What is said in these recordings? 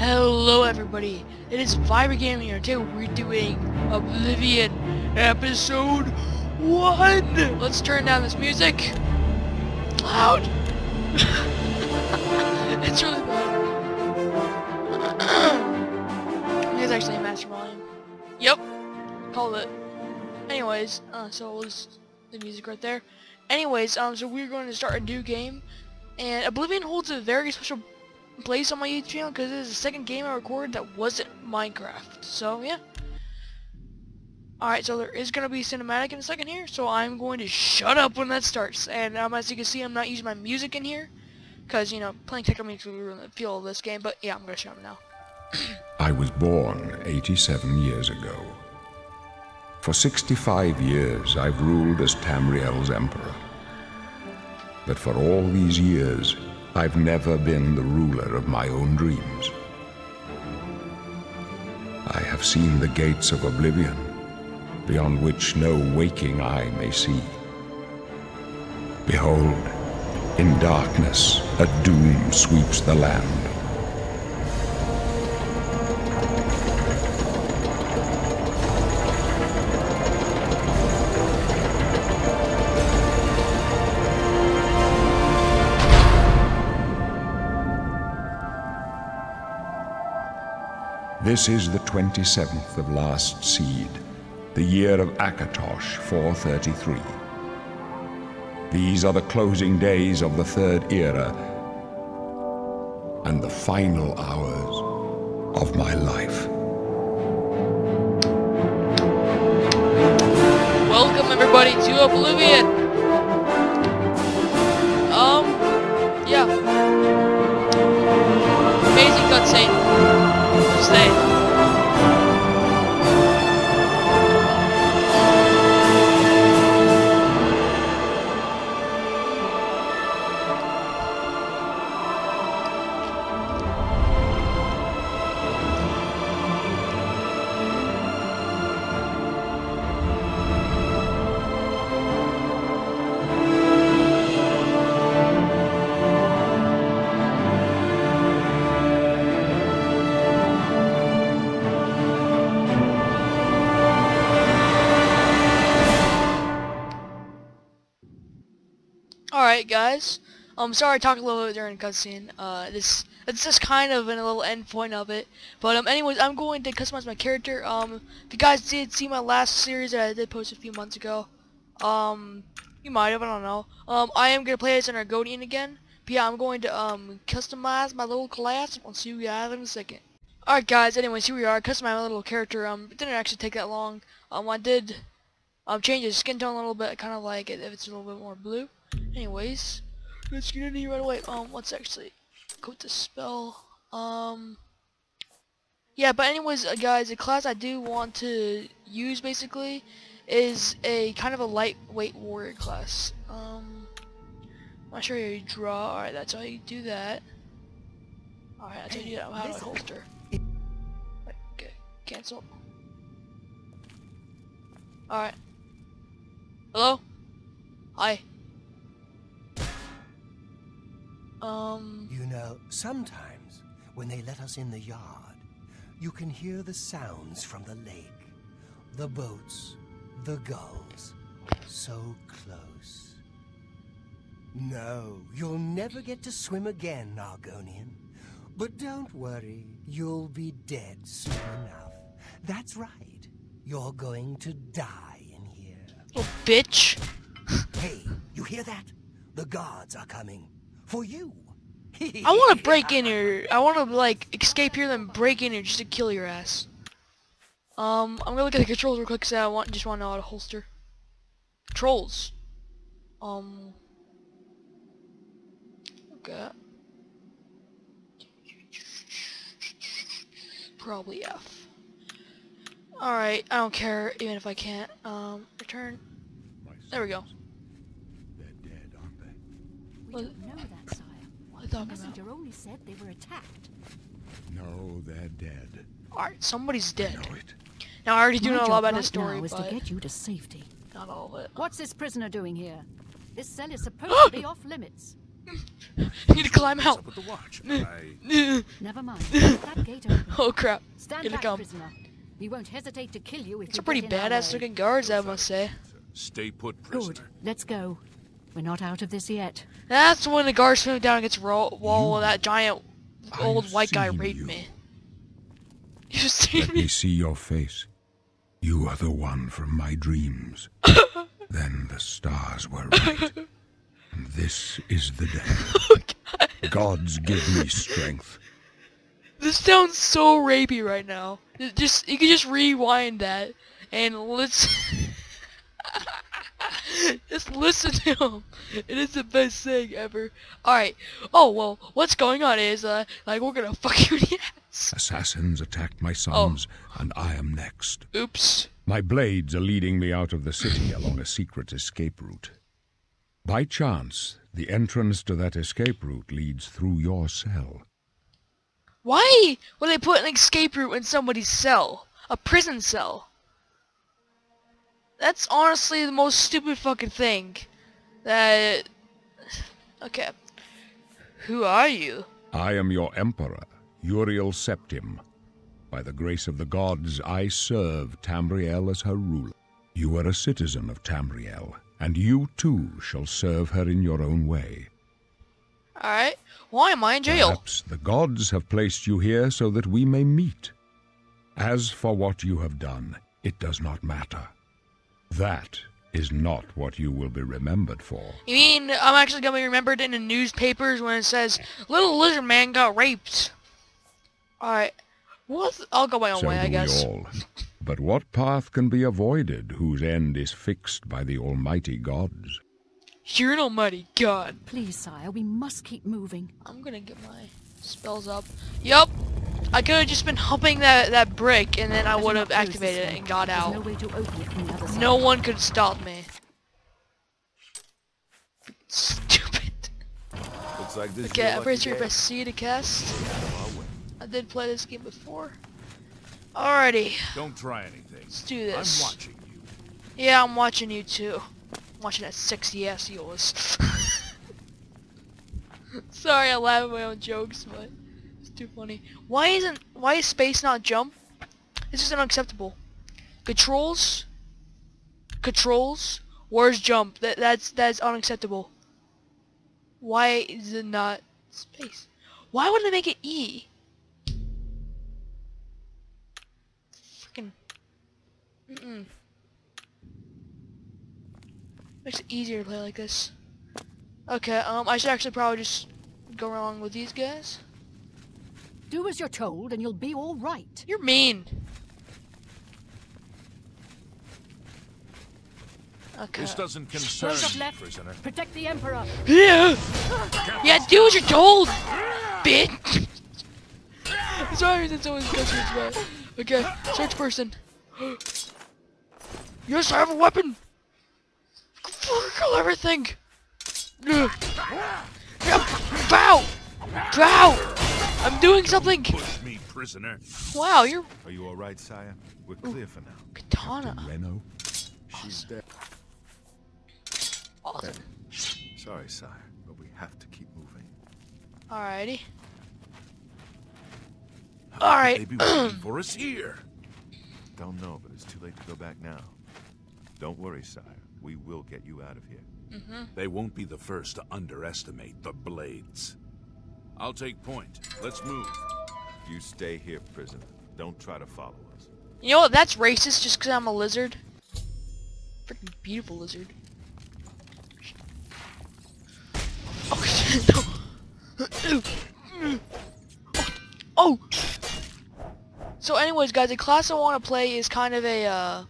Hello everybody, it is Fiber Gaming here. Today we're doing Oblivion episode 1! Let's turn down this music. Loud! it's really loud. it's actually a master volume. Yep, called it. Anyways, uh, so it was the music right there. Anyways, um, so we're going to start a new game. And Oblivion holds a very special place on my YouTube channel because is the second game I recorded that wasn't Minecraft. So yeah. Alright, so there is going to be cinematic in a second here, so I'm going to shut up when that starts. And um, as you can see, I'm not using my music in here, because, you know, playing techno music will ruin the feel of this game, but yeah, I'm going to shut up now. I was born 87 years ago. For 65 years, I've ruled as Tamriel's emperor. But for all these years, I've never been the ruler of my own dreams. I have seen the gates of oblivion, beyond which no waking eye may see. Behold, in darkness, a doom sweeps the land. This is the 27th of last seed, the year of Akatosh 433. These are the closing days of the Third Era and the final hours of my life. Welcome everybody to Oblivion! Um, sorry I talked a little bit during cutscene, uh, this, it's just kind of a little end point of it, but um, anyways, I'm going to customize my character, um, if you guys did see my last series that I did post a few months ago, um, you might have, I don't know, um, I am going to play as an Argonian again, but yeah, I'm going to, um, customize my little class, I'll see you guys in a second. Alright guys, anyways, here we are, customize my little character, um, it didn't actually take that long, um, I did, um, change his skin tone a little bit, kind of like it if it's a little bit more blue. Anyways, let's get in here right away. Um, let's actually go to spell. Um, yeah, but anyways, uh, guys, the class I do want to use basically is a kind of a lightweight warrior class. Um, I'm not sure how you draw. Alright, that's how you do that. Alright, I'll tell you how to holster. Okay, cancel. Alright. Hello? Hi. Um... You know, sometimes, when they let us in the yard, you can hear the sounds from the lake. The boats, the gulls, so close. No, you'll never get to swim again, Argonian. But don't worry, you'll be dead soon enough. That's right, you're going to die in here. Oh, bitch! hey, you hear that? The guards are coming for you. I want to break in here. I want to like escape here, then break in here just to kill your ass. Um, I'm gonna look at the controls real quick because I want just want to know how to holster. Controls. Um. Okay. Probably F. Alright, I don't care even if I can't. Um, return. There we go. We don't know that, sire. What are they talking the messenger about? only said they were attacked. No, they're dead. Alright, somebody's dead. Know it. Now I already do My know a lot about right this story, now is but to get you to safety. not all of it. What's this prisoner doing here? This cell is supposed to be off limits. I need to climb out. with the watch? I... Never mind. That gate open. oh crap. Stand Here they back, come. prisoner. We won't hesitate to kill you if It's you a pretty get in our badass way. looking guards, I must say. Stay put, Good. prisoner. Let's go. We're not out of this yet. That's when the guards swing down against ro- wall while that giant old I've white guy raped you. me. You've seen Let me me? see your face. You are the one from my dreams. then the stars were right. And this is the day. Oh, God, Gods give me strength. This sounds so rapey right now. Just you can just rewind that and let's just listen to him. It is the best thing ever. All right. Oh well, what's going on is uh like we're gonna fuck you in the ass. Assassins attacked my sons, and I am next. Oops. My blades are leading me out of the city along a secret escape route. By chance, the entrance to that escape route leads through your cell. Why would they put an escape route in somebody's cell? A prison cell? That's honestly the most stupid fucking thing. That... Okay. Who are you? I am your emperor, Uriel Septim. By the grace of the gods, I serve Tamriel as her ruler. You are a citizen of Tamriel, and you too shall serve her in your own way. Alright. Why am I in jail? Perhaps the gods have placed you here so that we may meet. As for what you have done, it does not matter. That is not what you will be remembered for. You mean I'm actually gonna be remembered in the newspapers when it says Little Lizard Man got raped? Alright. What? I'll go my own so way, I do guess. we all. But what path can be avoided whose end is fixed by the almighty gods? You're an almighty god. Please, sire, we must keep moving. I'm gonna get my spells up. Yup. I could have just been humping that, that brick and then I would have activated it and got out. no way to open it from the other side. No one could stop me. Stupid. Looks like this Okay, I'm your pretty sure if day. I C to cast. I'll. I did play this game before. Alrighty, Don't try anything. let's do this. I'm watching you. Yeah, I'm watching you too. I'm watching that sexy ass of yours. Sorry, I laugh at my own jokes, but it's too funny. Why isn't why is space not jump? This is unacceptable. Controls. Controls. Where's jump? That that's that's unacceptable. Why is it not space? Why would they make it E? Freaking. Mm-mm. Makes it easier to play like this. Okay, um, I should actually probably just go along with these guys. Do as you're told and you'll be all right. You're mean. Okay. This doesn't concern Close up you, left. prisoner. Protect the Emperor. Yeah. Yeah, do as you're told, bitch. Sorry, that's always customer's bad. Okay, search person. yes, I have a weapon. Kill everything. Yeah. Bow. Bow. I'm doing something. Push me, prisoner. Wow, you're Are you all right, sire? We're clear for now. katana. Renault? She's dead. Awesome. Sorry, sire, but we have to keep moving. Alrighty. How All right. They be waiting for us here. Don't know, but it's too late to go back now. Don't worry, sire. We will get you out of here. Mm-hmm. They won't be the first to underestimate the blades. I'll take point. Let's move. You stay here, prisoner. Don't try to follow us. You know what? That's racist just because I'm a lizard. Freaking beautiful lizard. Oh shit, no. Oh. So anyways, guys, the class I want to play is kind of a, uh,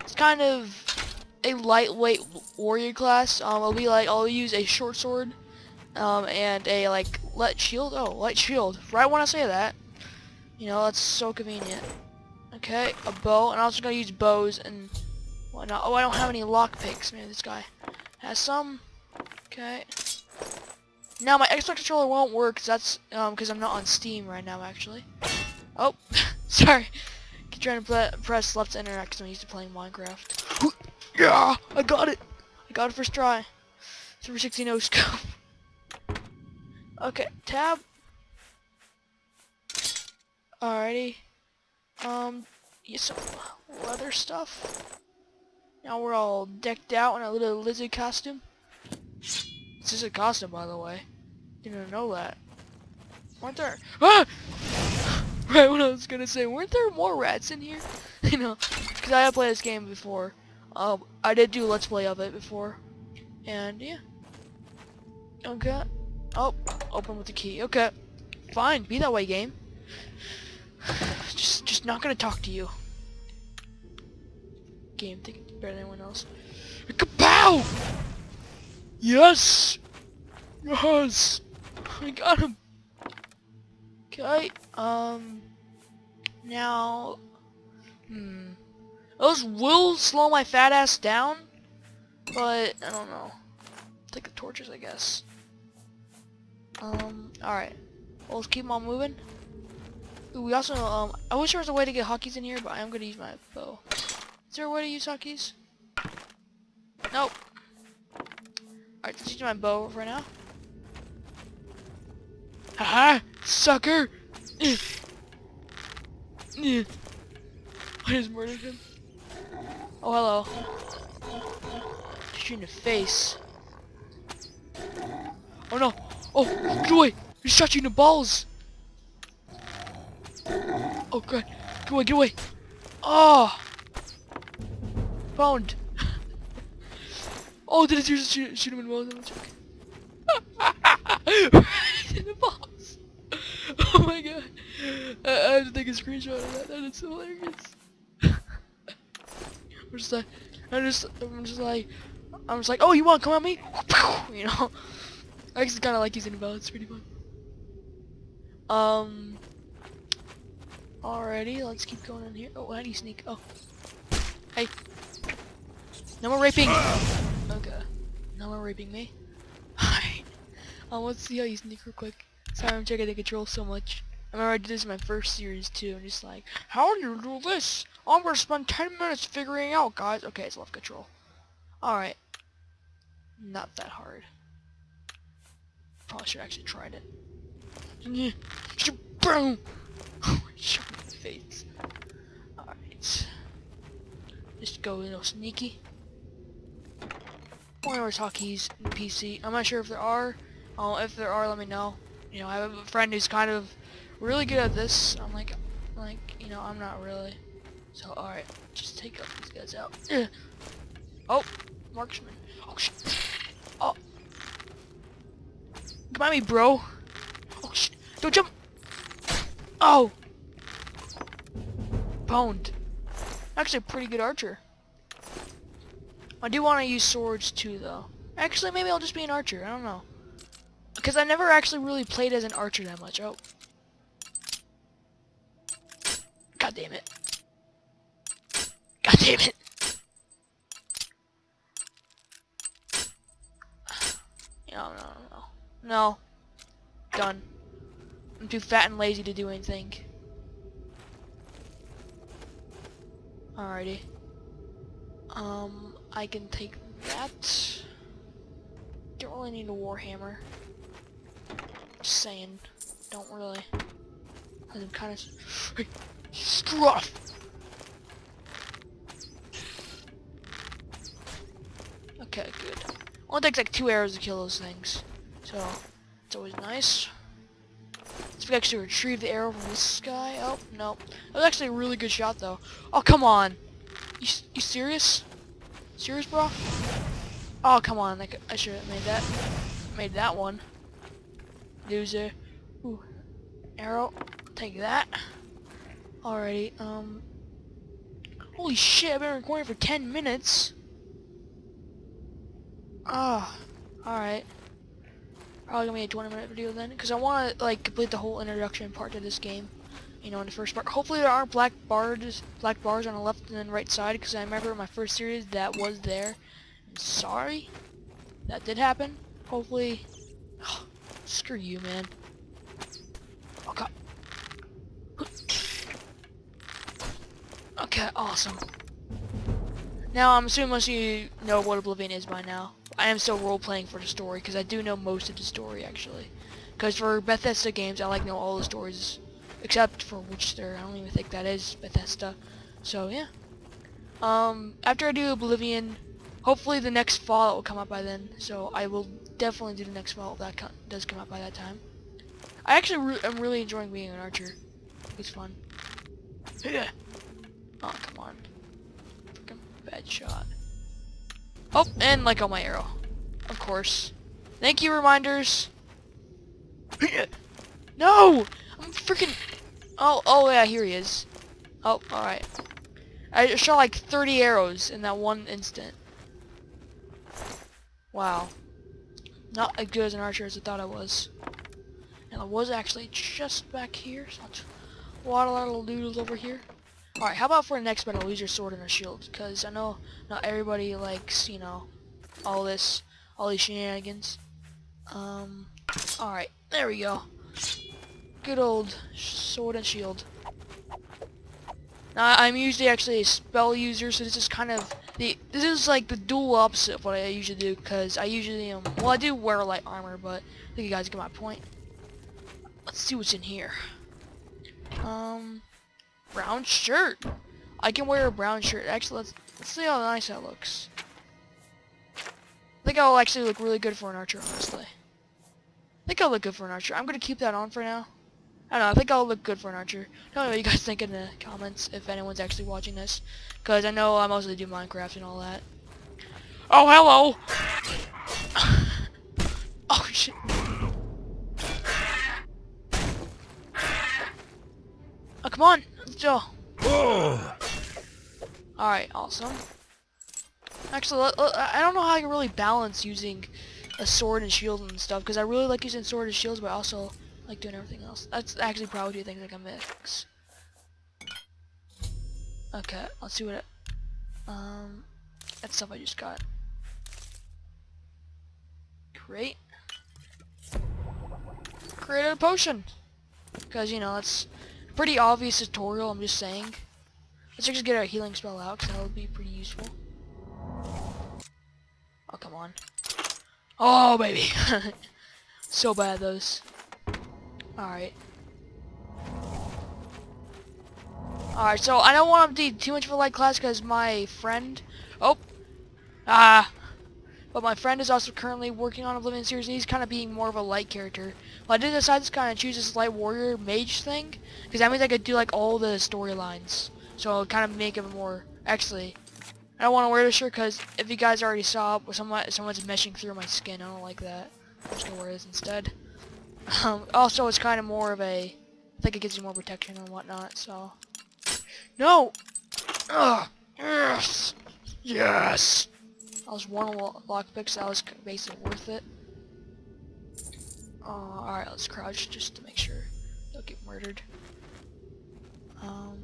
it's kind of a lightweight warrior class. Um, I'll be like, I'll use a short sword, um, and a, like, light shield. Oh, light shield. Right when I say that. You know, that's so convenient. Okay, a bow, and I'm also gonna use bows and whatnot. Oh, I don't have any lockpicks. Maybe this guy has some. Okay. Now my Xbox controller won't work. Cause that's um because I'm not on Steam right now actually. Oh, sorry. Keep trying to pre press left to interact because I'm used to playing Minecraft. yeah, I got it. I got it first try. 360 no scope. Okay, tab. Alrighty. Um, get some leather stuff. Now we're all decked out in a little lizard costume. This is a costume, by the way. Didn't know that. Weren't there? Ah! Right what I was gonna say. Weren't there more rats in here? you know, because I have played this game before. Um, I did do let's play of it before, and yeah. Okay. Oh, open with the key. Okay. Fine. Be that way, game. Just, just not gonna talk to you. Game, think better than anyone else. Kapow! Yes! Yes! I got him! Okay, um... Now... Hmm... Those will slow my fat ass down, but I don't know. Take the torches, I guess. Um, alright. Well, let's keep on moving. Ooh, we also, um, I wish there was a way to get hotkeys in here, but I am going to use my bow. Is there a way to use hotkeys? Nope. Alright, let's use my bow for now. Haha! Sucker! I just murdered him. Oh, hello. Shoot in the face. Oh no! Oh, get away! He shot you in the balls! Oh god, get away, get away! Oh! Found! oh, did it just shoot, shoot him in the balls? in the balls! Oh my god! I, I have to take a screenshot of that, that is hilarious. I'm just like, I'm just, I'm just like, I'm just like, oh, you want to come at me? You know, I just kind of like using the bow. It's pretty fun. Um. Alrighty, let's keep going in here. Oh, how do you sneak? Oh, hey, no more raping. Okay, no more raping me. Alright, um, let's see how you sneak real quick. Sorry, I'm checking the controls so much. I remember I did this in my first series too. I'm just like, how do you do this? I'm gonna spend 10 minutes figuring out, guys. Okay, it's left control. Alright. Not that hard. Probably should actually tried it. Yeah, Boom! Shot in face. Alright. Just go a little sneaky. Wonder where's hotkeys in PC. I'm not sure if there are. Uh, if there are, let me know. You know, I have a friend who's kind of really good at this. I'm like, like, you know, I'm not really. So, alright, just take these guys out. Oh, marksman. Oh, shit. Oh. Come at me, bro. Oh, shit. Don't jump. Oh. Pwned. Actually, a pretty good archer. I do want to use swords too, though. Actually, maybe I'll just be an archer. I don't know. Because I never actually really played as an archer that much. Oh. God damn it. No. Done. I'm too fat and lazy to do anything. Alrighty. Um, I can take that. Don't really need a warhammer. Just saying. Don't really. I'm kind of... Struff! Okay, good. Only takes like two arrows to kill those things. So, it's always nice. Let's actually retrieve the arrow from this guy. Oh, no. That was actually a really good shot, though. Oh, come on. You, you serious? Serious, bro? Oh, come on. Like, I should have made that. Made that one. Loser. Ooh. Arrow. Take that. Alrighty, um... Holy shit, I've been recording for 10 minutes! Ah, alright. Probably gonna be a 20 minute video then, because I want to, like, complete the whole introduction part to this game. You know, in the first part. Hopefully there aren't black bars, black bars on the left and right side, because I remember my first series that was there. I'm sorry. That did happen. Hopefully... Oh, screw you, man. Oh, God. Okay, awesome. Now, I'm assuming most of you know what Oblivion is by now. I am still role-playing for the story, because I do know most of the story, actually. Because for Bethesda games, I like know all the stories, except for Witcher. I don't even think that is Bethesda. So yeah. Um, after I do Oblivion, hopefully the next Fallout will come out by then. So I will definitely do the next Fallout that does come out by that time. I actually re am really enjoying being an archer. It's fun. Yeah. Oh, come on. Freaking bad shot. Oh, and like on my arrow. Of course. Thank you, reminders. no! I'm freaking... Oh, oh yeah, here he is. Oh, alright. I shot like 30 arrows in that one instant. Wow. Not as good as an archer as I thought I was. And I was actually just back here, so let's waddle our little doodles over here. Alright, how about for the next battle, use your sword and a shield? Because I know not everybody likes, you know, all this, all these shenanigans. Um, alright, there we go. Good old sword and shield. Now, I'm usually actually a spell user, so this is kind of the this is like the dual opposite of what I usually do, because I usually um well I do wear light armor, but I think you guys get my point. Let's see what's in here. Um, brown shirt. I can wear a brown shirt. Actually, let's let's see how nice that looks. I think I'll actually look really good for an archer, honestly. I think I'll look good for an archer. I'm gonna keep that on for now. I don't know, I think I'll look good for an archer. Tell me what you guys think in the comments if anyone's actually watching this. Because I know I mostly do Minecraft and all that. Oh, hello! oh, shit. Oh, come on! Let's. Oh. Alright, awesome. Actually, I don't know how I can really balance using a sword and shield and stuff, because I really like using sword and shields, but also like doing everything else. That's actually probably two things I can mix. Okay, let's see what it, um, that's stuff I just got. Great. Created a potion! Because, you know, that's pretty obvious tutorial, I'm just saying. Let's just get our healing spell out, because that would be pretty useful. Oh, come on. Oh, baby! so bad, those. Alright. Alright, so I don't want to do too much of a light class because my friend... Oh! Ah! But my friend is also currently working on Oblivion series and he's kind of being more of a light character. But I did decide to kind of choose this light warrior mage thing because that means I could do like all the storylines. So it'll kind of make it more... Actually, I don't want to wear this shirt because if you guys already saw, someone, someone's meshing through my skin. I don't like that. I'm just to wear this instead. Um, also, it's kind of more of a... I think it gives you more protection and whatnot, so... No! Ugh! Yes! Yes! I was one lockpick, so that was basically worth it. Uh, alright, let's crouch just to make sure don't get murdered. Um,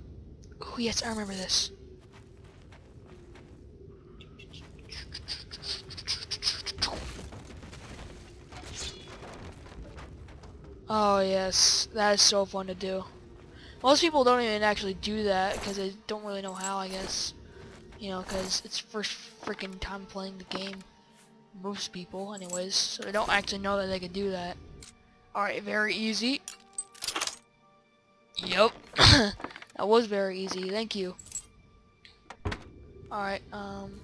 oh yes, I remember this. Oh yes, that is so fun to do. Most people don't even actually do that because they don't really know how, I guess. You know, because it's first freaking time playing the game. Most people, anyways, so they don't actually know that they can do that. Alright, very easy. Yep. that was very easy, thank you. Alright, um...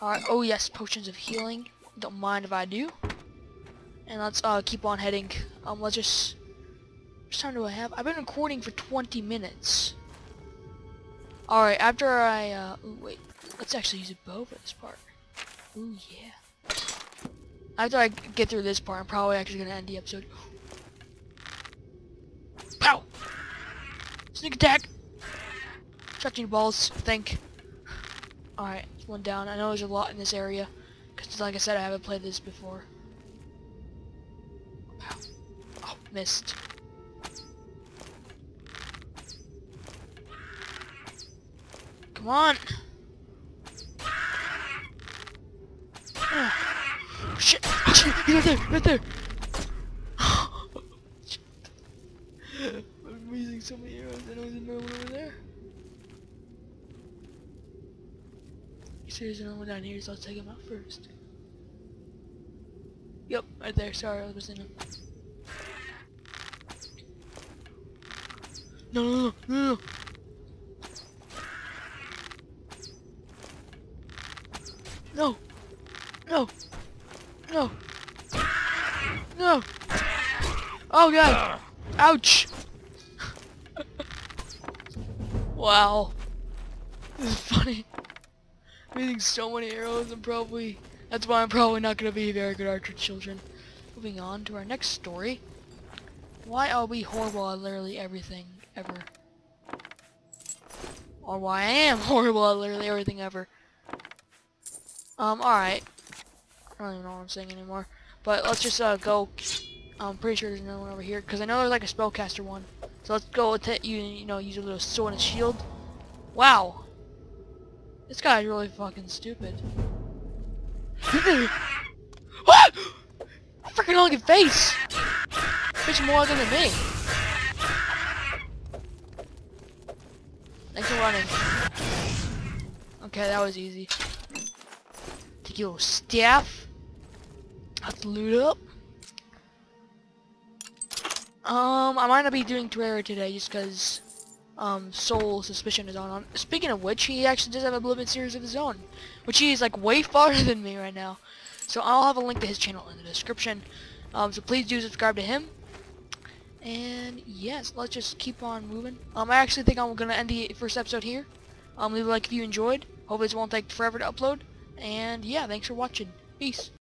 Alright, oh yes, potions of healing. Don't mind if I do. And let's uh, keep on heading. Um, let's just... Much time do I have? I've been recording for 20 minutes. Alright, after I, uh... Ooh, wait. Let's actually use a bow for this part. Ooh, yeah. After I get through this part, I'm probably actually going to end the episode. Pow! Sneak attack! Stretching balls, think. Alright, one down. I know there's a lot in this area. Because like I said, I haven't played this before. Pow. Oh, missed. Come on! shit! Shit! He's right there! Right there! I'm using so many arrows, I don't even know over there. There's another one down here, so I'll take him out first. Yep, right there. Sorry, I was in him. No, no, no, no, no. Ouch. wow. This is funny. I'm using so many arrows and probably that's why I'm probably not gonna be a very good archer children. Moving on to our next story. Why are we horrible at literally everything ever? Or why I am horrible at literally everything ever. Um, alright. I don't even know what I'm saying anymore. But let's just uh, go. I'm pretty sure there's no one over here. Because I know there's like a spellcaster one. So let's go with you, you know, use a little sword and shield. Wow. This guy's really fucking stupid. what? Freaking ugly face! Bitch more than me. Thanks for running. Okay, that was easy. Take your staff. Let's loot up. Um, I might not be doing Terraria today just because um, Soul Suspicion is on. on. Speaking of which, he actually does have a Oblivion series of his own, which he is like way farther than me right now. So I'll have a link to his channel in the description. Um, so please do subscribe to him. And yes, let's just keep on moving. Um, I actually think I'm gonna end the first episode here. Um, leave a like if you enjoyed. Hopefully this won't take forever to upload. And yeah, thanks for watching. Peace.